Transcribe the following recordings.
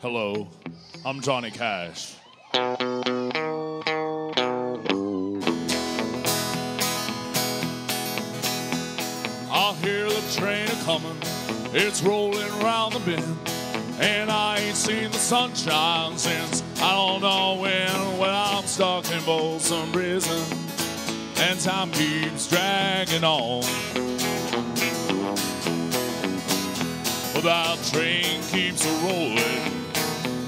Hello, I'm Johnny Cash. I hear the train a comin', it's rolling round the bend, and I ain't seen the sunshine since don't know when. When I'm stuck in Folsom Prison, and time keeps dragging on. Well, that train keeps rolling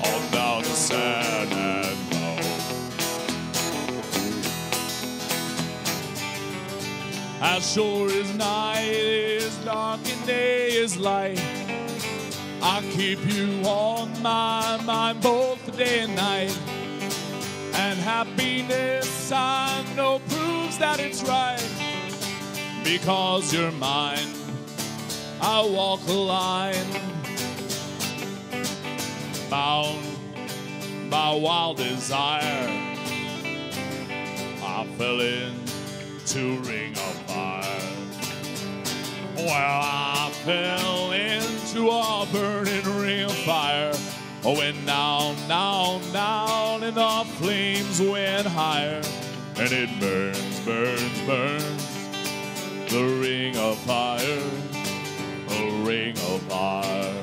on down to San Antonio. As sure as night is dark and day is light, I keep you on my mind both day and night. And happiness I know proves that it's right because you're mine. I walk the line, bound by wild desire. I fell into ring of fire. Well, I fell into a burning ring of fire. Oh, I went down, down, down, and the flames went higher. And it burns, burns, burns, the ring of fire a ring of fire.